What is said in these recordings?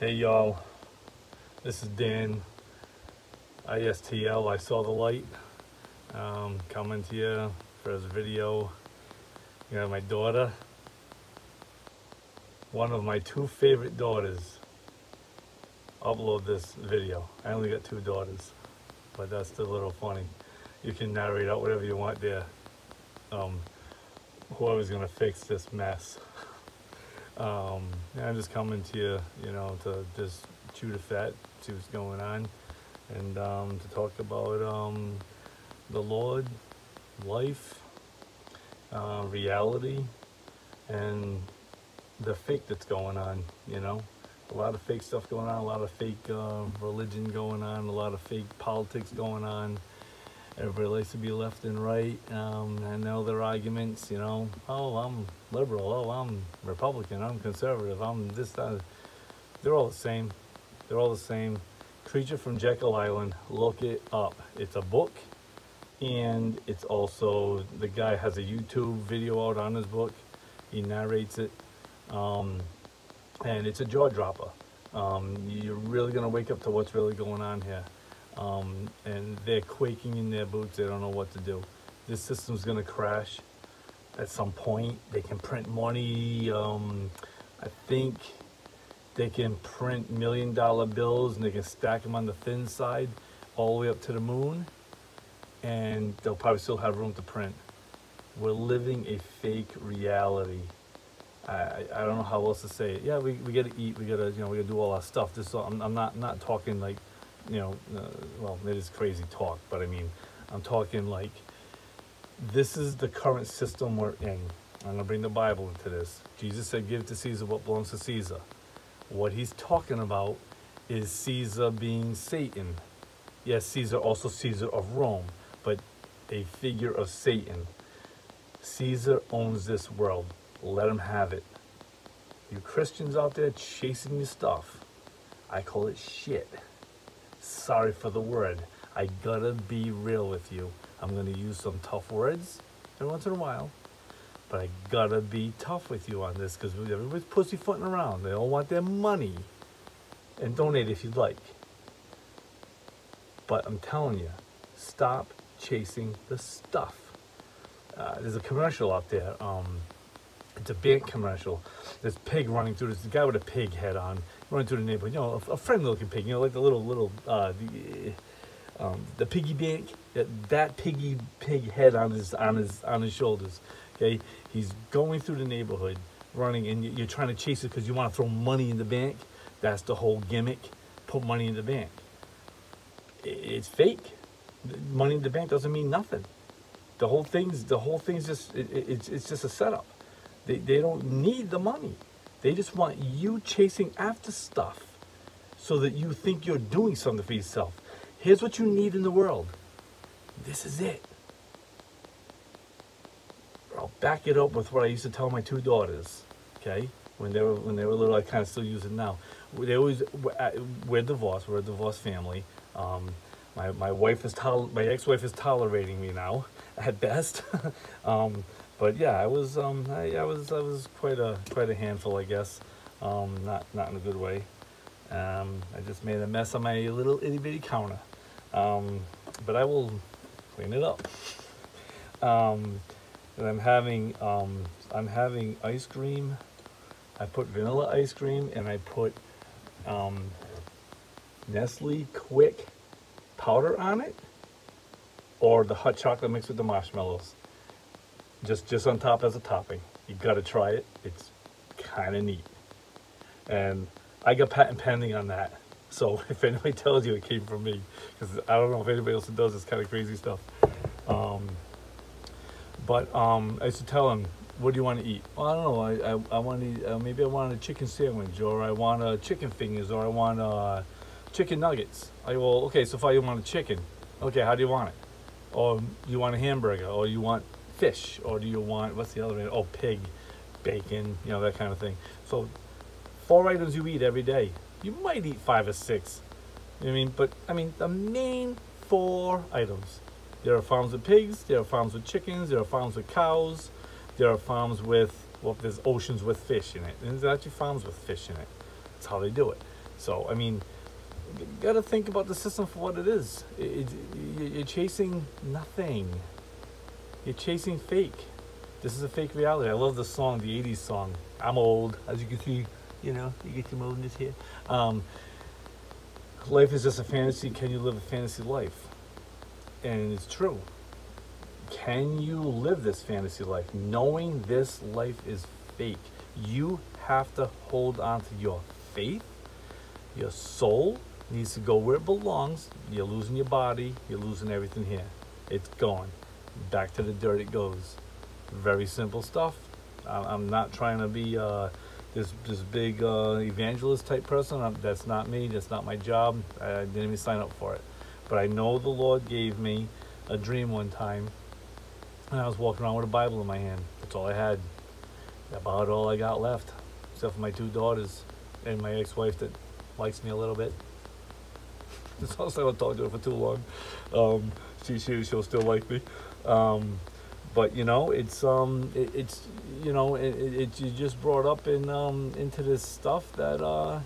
Hey y'all, this is Dan, ISTL, I saw the light, um, coming to you for this video. You know, my daughter, one of my two favorite daughters, upload this video. I only got two daughters, but that's a little funny. You can narrate out whatever you want there. Um, whoever's gonna fix this mess. Um, I'm just coming to you, you know, to just chew the fat, see what's going on, and um, to talk about um, the Lord, life, uh, reality, and the fake that's going on, you know. A lot of fake stuff going on, a lot of fake uh, religion going on, a lot of fake politics going on. Everybody likes to be left and right. Um, I know their arguments, you know, oh, I'm liberal, oh, I'm Republican, I'm conservative, I'm this, that. They're all the same. They're all the same. Creature from Jekyll Island, look it up. It's a book, and it's also, the guy has a YouTube video out on his book. He narrates it, um, and it's a jaw dropper. Um, you're really gonna wake up to what's really going on here um, and they're quaking in their boots. They don't know what to do. This system's going to crash at some point. They can print money. Um, I think they can print million dollar bills and they can stack them on the thin side all the way up to the moon. And they'll probably still have room to print. We're living a fake reality. I, I don't know how else to say it. Yeah, we, we gotta eat, we gotta, you know, we gotta do all our stuff. This, I'm, I'm not, not talking like you know, uh, well, it is crazy talk, but I mean, I'm talking like this is the current system we're in. I'm gonna bring the Bible into this. Jesus said, "Give to Caesar what belongs to Caesar." What he's talking about is Caesar being Satan. Yes, Caesar also Caesar of Rome, but a figure of Satan. Caesar owns this world. Let him have it. You Christians out there chasing your stuff, I call it shit sorry for the word. I gotta be real with you. I'm gonna use some tough words every once in a while, but I gotta be tough with you on this because everybody's pussyfooting around. They all want their money and donate if you'd like. But I'm telling you, stop chasing the stuff. Uh, there's a commercial out there. Um, it's a bank commercial. This pig running through. This guy with a pig head on running through the neighborhood. You know, a, a friendly looking pig. You know, like the little little uh, the, um, the piggy bank. That, that piggy pig head on his on his on his shoulders. Okay, he's going through the neighborhood, running, and you're trying to chase it because you want to throw money in the bank. That's the whole gimmick. Put money in the bank. It's fake. Money in the bank doesn't mean nothing. The whole thing's the whole thing's just it, it's it's just a setup. They, they don't need the money. They just want you chasing after stuff so that you think you're doing something for yourself. Here's what you need in the world. This is it. I'll back it up with what I used to tell my two daughters. Okay, when they were when they were little, I kind of still use it now. They always we're divorced. We're a divorced family. Um, my my wife is my ex-wife is tolerating me now at best. um, but yeah, I was um, I, I, was I was quite a quite a handful, I guess. Um, not not in a good way. Um, I just made a mess on my little itty bitty counter, um, but I will clean it up. Um, and I'm having um, I'm having ice cream. I put vanilla ice cream and I put Nestle Quik powder on it, or the hot chocolate mixed with the marshmallows just just on top as a topping. You gotta try it. It's kind of neat. And I got patent pending on that. So if anybody tells you it came from me, because I don't know if anybody else does this kind of crazy stuff. Um, but um, I used to tell him, what do you want to eat? Well, I don't know. I, I, I want to eat, uh, maybe I want a chicken sandwich, or I want a chicken fingers, or I want uh, chicken nuggets. I well, okay, so far you want a chicken. Okay, how do you want it? Or you want a hamburger, or you want fish or do you want what's the other one? Oh, pig, bacon, you know that kind of thing. So four items you eat every day. You might eat five or six. You know I mean, but I mean the main four items. There are farms with pigs. There are farms with chickens. There are farms with cows. There are farms with well, there's oceans with fish in it, and there's actually farms with fish in it. That's how they do it. So I mean, you gotta think about the system for what it is. It, it, you're chasing nothing. You're chasing fake. This is a fake reality. I love the song, the '80s song. I'm old, as you can see. You know, you get some oldness here. Um, life is just a fantasy. Can you live a fantasy life? And it's true. Can you live this fantasy life knowing this life is fake? You have to hold on to your faith. Your soul needs to go where it belongs. You're losing your body, you're losing everything here. It's gone. Back to the dirt it goes. Very simple stuff. I'm not trying to be uh, this this big uh, evangelist type person. I'm, that's not me. That's not my job. I didn't even sign up for it. But I know the Lord gave me a dream one time, and I was walking around with a Bible in my hand. That's all I had. About all I got left, except for my two daughters and my ex-wife that likes me a little bit. It's also I don't talk to her for too long. Um, she she she'll still like me. Um, but you know it's um it, it's you know it, it, you just brought up in um into this stuff that uh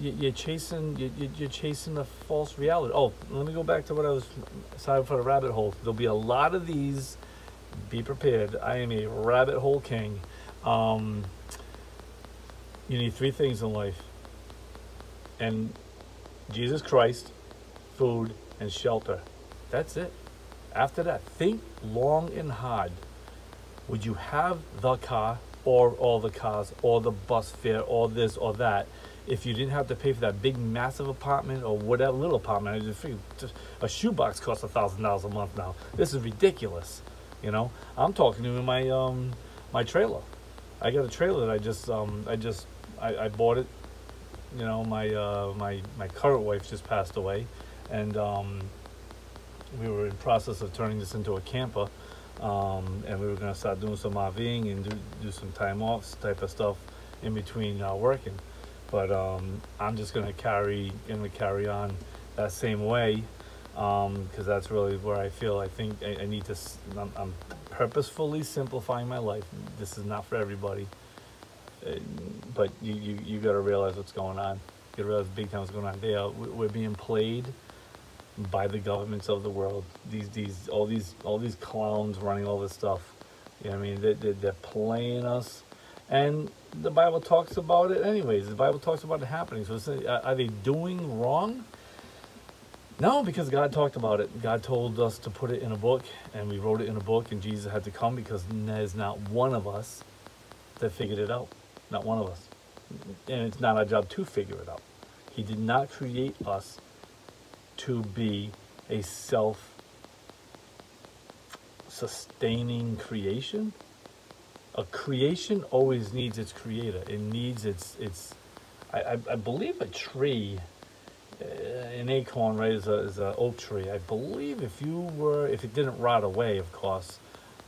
you, you're chasing you, you- you're chasing a false reality. Oh let me go back to what i was sorry for the rabbit hole. There'll be a lot of these. Be prepared. I am a rabbit hole king. Um you need three things in life. And jesus christ food and shelter. That's it after that, think long and hard. Would you have the car or all the cars or the bus fare or this or that if you didn't have to pay for that big massive apartment or whatever little apartment? A shoebox costs a thousand dollars a month now. This is ridiculous. You know, I'm talking to in my um my trailer. I got a trailer that I just um I just I, I bought it. You know, my uh my my current wife just passed away, and um we were in process of turning this into a camper, um, and we were going to start doing some RVing and do, do some time offs type of stuff in between uh, working. But um, I'm just going to carry going to carry on that same way because that's really where I feel I think I, I need to. I'm, I'm purposefully simplifying my life. This is not for everybody, Uh, but you you, you got to realize what's going on. You got to realize big time what's going on. They are, we're being played by the governments of the world. These these all these all these clowns running all this stuff. You know I mean? They, they, they're playing us, and the Bible talks about it anyways. The Bible talks about it happening. So uh, are they doing wrong? No, because God talked about it. God told us to put it in a book, and we wrote it in a book, and Jesus had to come because there's not one of us that figured it out. Not one of us. And it's not our job to figure it out. He did not create us to be a self sustaining creation. A creation always needs its creator. It needs its its. I, I, believe a tree, uh, an acorn, right, is a is a oak tree. I believe if you were, if it didn't rot away, of course,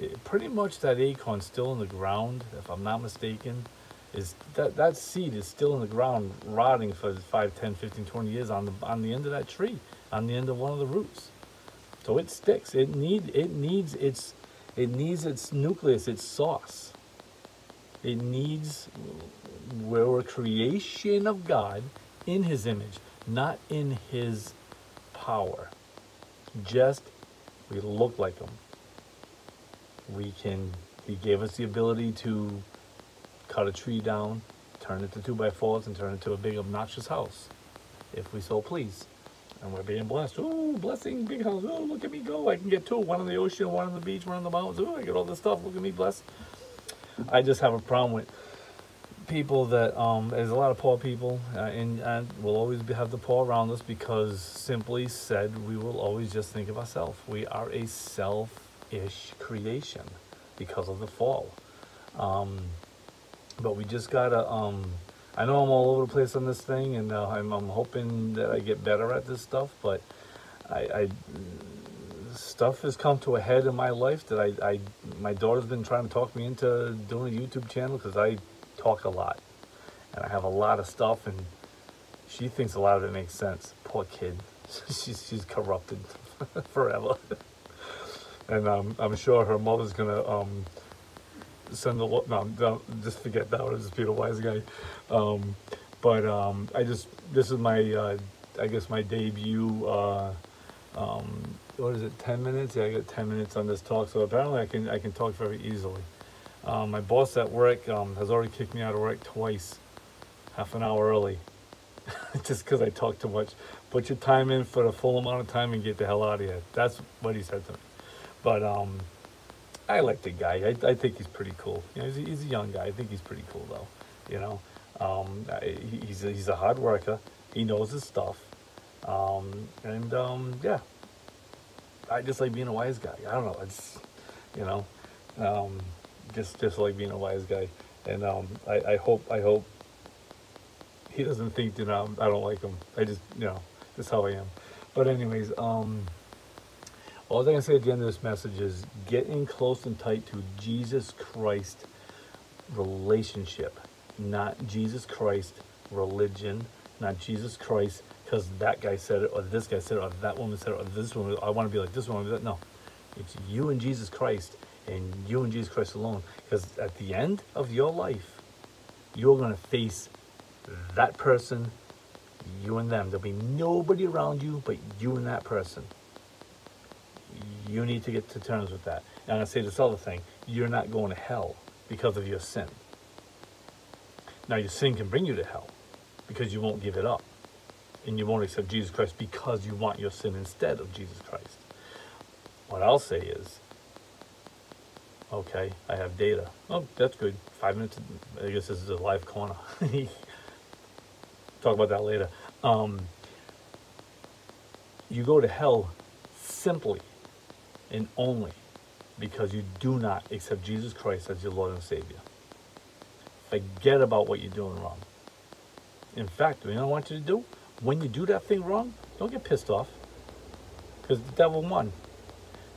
it, pretty much that acorn still in the ground, if I'm not mistaken, is that that seed is still in the ground rotting for 5 10 15 20 years on the on the end of that tree on the end of one of the roots. So it sticks. It need it needs its it needs its nucleus its sauce. It needs we're a creation of god in his image not in his power. Just we look like him. We can he gave us the ability to cut a tree down, turn it to two by fours, and turn it to a big obnoxious house, if we so please. And we're being blessed. Oh, blessing, big house. Oh, look at me go. I can get two. One on the ocean, one on the beach, one on the mountains. Oh, I get all this stuff. Look at me blessed. I just have a problem with people that, um, there's a lot of poor people, uh, and, and we'll always be, have the poor around us because simply said, we will always just think of ourselves. We are a self-ish creation because of the fall. Um, but we just gotta um i know i'm all over the place on this thing and uh, I'm, I'm hoping that i get better at this stuff but i i stuff has come to a head in my life that i i my daughter's been trying to talk me into doing a youtube channel because i talk a lot and i have a lot of stuff and she thinks a lot of it makes sense. Poor kid. She's she's corrupted forever. And um, i'm sure her mother's gonna um send the no, no just forget that one. Just be the wise guy. Um, But um, I just this is my uh, I guess my debut. Uh, um, what is it? Ten minutes? Yeah, I got ten minutes on this talk. So apparently I can I can talk very easily. Um, my boss at work um, has already kicked me out of work twice, half an hour early, just because I talk too much. Put your time in for the full amount of time and get the hell out of here. That's what he said to me. But um, I like the guy. I, I think he's pretty cool. You know, he's, a, he's a young guy. I think he's pretty cool though. You know, um, he's a, he's a hard worker. He knows his stuff. Um, and um, yeah, I just like being a wise guy. I don't know. It's you know, um, just just like being a wise guy. And um, I, I hope I hope he doesn't think that um, I don't like him. I just you know that's how I am. But anyways, um, all I can say at the end of this message is get in close and tight to Jesus Christ relationship, not Jesus Christ religion, not Jesus Christ because that guy said it, or this guy said it, or that woman said it, or this woman. I want to be like this woman. No, it's you and Jesus Christ, and you and Jesus Christ alone. Because at the end of your life, you're gonna face that person, you and them. There'll be nobody around you but you and that person. You need to get to terms with that. And I'm gonna say this other thing: you're not going to hell because of your sin. Now, your sin can bring you to hell because you won't give it up and you won't accept Jesus Christ because you want your sin instead of Jesus Christ. What I'll say is, okay, I have data. Oh, that's good. Five minutes. I guess this is a live corner. Talk about that later. Um, you go to hell simply and only because you do not accept Jesus Christ as your Lord and Savior. Forget about what you're doing wrong. In fact, what I want you to do? when you do that thing wrong, don't get pissed off. Because the devil won.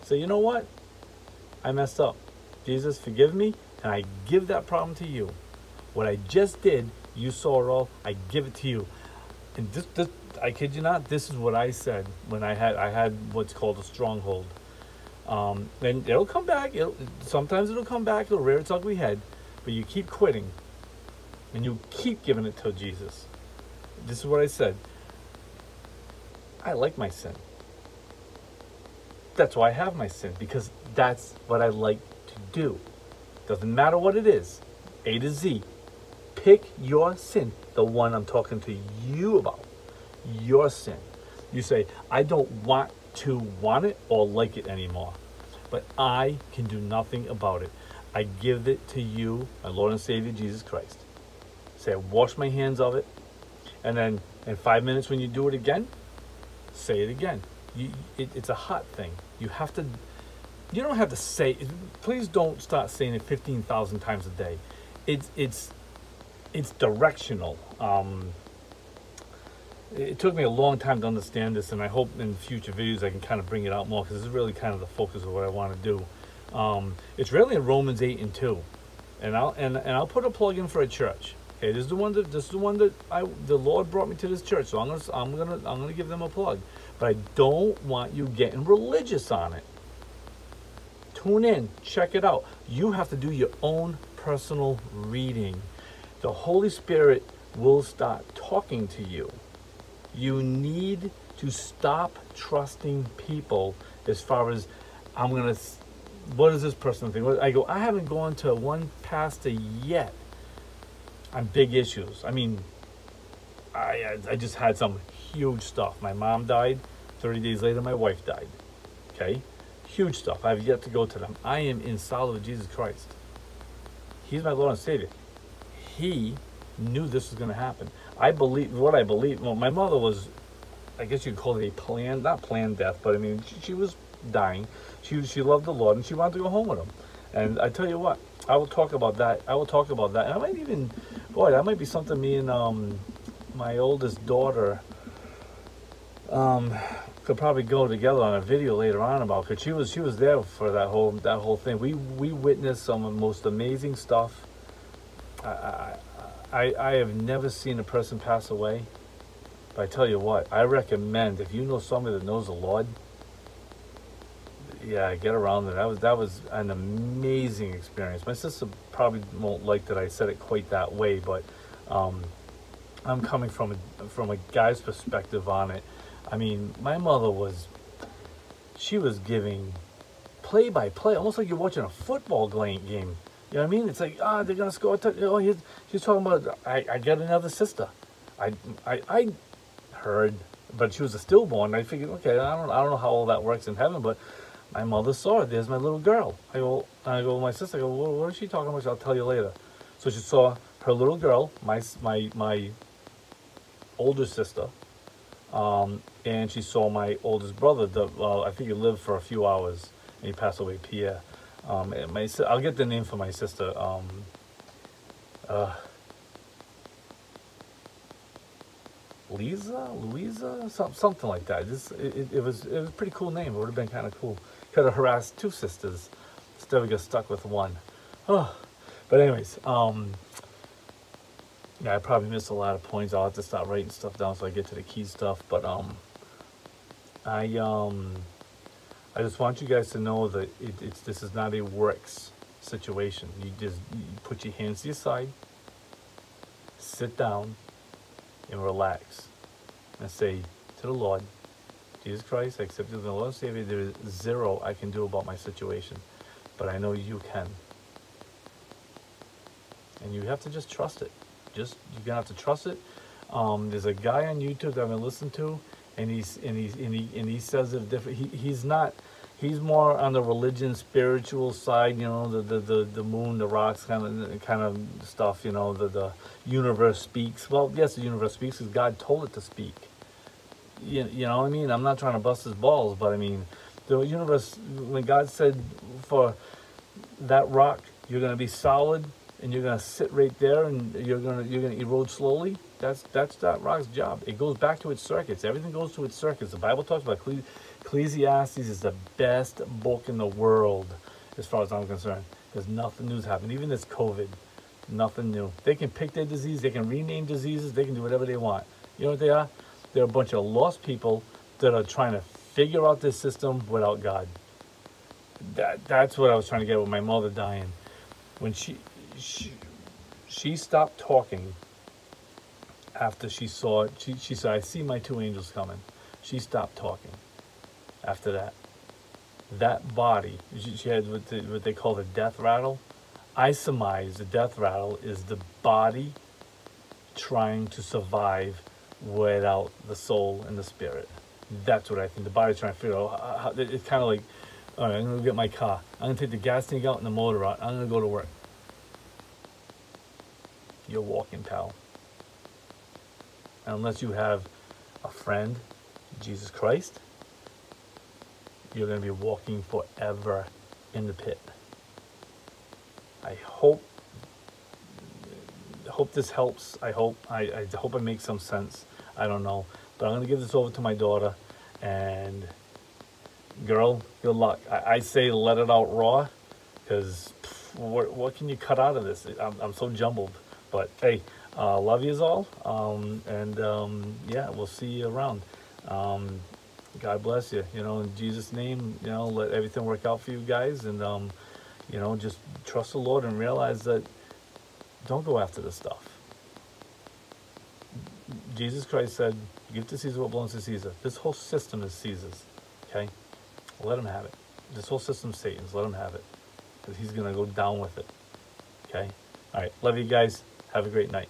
Say, you know what? I messed up. Jesus, forgive me, and I give that problem to you. What I just did, you saw it all. I give it to you. And this, this, I kid you not, this is what I said when I had I had what's called a stronghold. Um, and it'll come back. It'll, sometimes it'll come back. It'll rear its ugly head, but you keep quitting, and you keep giving it to Jesus. This is what I said. I like my sin. That's why I have my sin, because that's what I like to do. Doesn't matter what it is, A to Z. Pick your sin, the one I'm talking to you about. Your sin. You say, I don't want to want it or like it anymore, but I can do nothing about it. I give it to you, my Lord and Savior Jesus Christ. Say, I wash my hands of it, and then in five minutes when you do it again, say it again. You, it, it's a hot thing. You have to, you don't have to say, please don't start saying it 15,000 times a day. It's, it's, it's directional. Um, it took me a long time to understand this, and I hope in future videos I can kind of bring it out more because this is really kind of the focus of what I want to do. Um, it's really in Romans 8 and 2. And I'll, and, and I'll put a plug in for a church. Okay, this is the one that this is the one that I the Lord brought me to this church, so I'm gonna I'm gonna I'm gonna give them a plug. But I don't want you getting religious on it. Tune in, check it out. You have to do your own personal reading. The Holy Spirit will start talking to you. You need to stop trusting people as far as I'm gonna. What is this person think? I go. I haven't gone to one pastor yet on big issues. I mean, I I just had some huge stuff. My mom died. 30 days later, my wife died. Okay? Huge stuff. I have yet to go to them. I am in solid with Jesus Christ. He's my Lord and Savior. He knew this was going to happen. I believe what I believe. Well, my mother was, I guess you could call it a planned, not planned death, but I mean, she, she was dying. She she loved the Lord and she wanted to go home with him. And I tell you what, I will talk about that. I will talk about that. And I might even boy, that might be something me and um, my oldest daughter um, could probably go together on a video later on about because she was she was there for that whole that whole thing. We we witnessed some of the most amazing stuff. I, I I I have never seen a person pass away. But I tell you what, I recommend if you know somebody that knows the Lord, yeah, get around it. That was that was an amazing experience. My sister probably won't like that I said it quite that way, but um, I'm coming from a, from a guy's perspective on it. I mean, my mother was, she was giving play by play, almost like you're watching a football game. You know what I mean? It's like, ah, oh, they're gonna score. Oh, he's, she's talking about. I, I got another sister. I, I, I heard, but she was a stillborn. I figured, okay, I don't, I don't know how all that works in heaven, but my mother saw it. There's my little girl. I go, I go, my sister. I go, what, what is she talking about? I'll tell you later. So she saw her little girl, my, my, my older sister, um, and she saw my oldest brother. The, well, I think he lived for a few hours, and he passed away, Pierre. Um, my, I'll get the name for my sister. Um, uh, Lisa, Louisa, some, something like that. This, it, it, was it was a pretty cool name. It would have been kind of cool. Could have harassed two sisters instead of get stuck with one. Oh, but anyways, um, yeah, I probably missed a lot of points. I'll have to start writing stuff down so I get to the key stuff. But um, I um, I just want you guys to know that it, it's this is not a works situation. You just you put your hands to your side, sit down, and relax, and say to the Lord, Jesus Christ, I accept you as Lord and Savior. There is zero I can do about my situation, but I know you can. And you have to just trust it just you're gonna have to trust it. Um, there's a guy on YouTube that I've been listening to, and he's and he's and he and he says it different. He, he's not. He's more on the religion, spiritual side. You know, the the the, the moon, the rocks, kind of kind of stuff. You know, the the universe speaks. Well, yes, the universe speaks because God told it to speak. You, you know what I mean? I'm not trying to bust his balls, but I mean, the universe. When God said for that rock, you're going to be solid and you're gonna sit right there and you're gonna you're gonna erode slowly. That's that's that rock's job. It goes back to its circuits. Everything goes to its circuits. The Bible talks about Ecclesiastes is the best book in the world, as far as I'm concerned. Because nothing new's happened. Even this COVID, nothing new. They can pick their disease. They can rename diseases. They can do whatever they want. You know what they are? They're a bunch of lost people that are trying to figure out this system without God. That that's what I was trying to get with my mother dying. When she she, she stopped talking after she saw it. She, she said, I see my two angels coming. She stopped talking after that. That body, she, she had what, the, what they call the death rattle. I surmise the death rattle is the body trying to survive without the soul and the spirit. That's what I think. The body's trying to figure out. How, how, it's kind of like, all right, I'm going to get my car. I'm going to take the gas tank out and the motor out. I'm going to go to work you're walking, pal. Unless you have a friend, Jesus Christ, you're going to be walking forever in the pit. I hope hope this helps. I hope I, I hope it makes some sense. I don't know, but I'm going to give this over to my daughter, and girl, good luck. I, I say let it out raw, because what, what can you cut out of this? I'm, I'm so jumbled. But hey, uh, love yous all. Um, and um, yeah, we'll see you around. Um, God bless you. You know, in Jesus' name, you know, let everything work out for you guys. And, um, you know, just trust the Lord and realize that don't go after this stuff. Jesus Christ said, give to Caesar what belongs to Caesar. This whole system is Caesar's. Okay? Let him have it. This whole system's Satan's. Let him have it. Because he's going to go down with it. Okay? All right. Love you guys. Have a great night.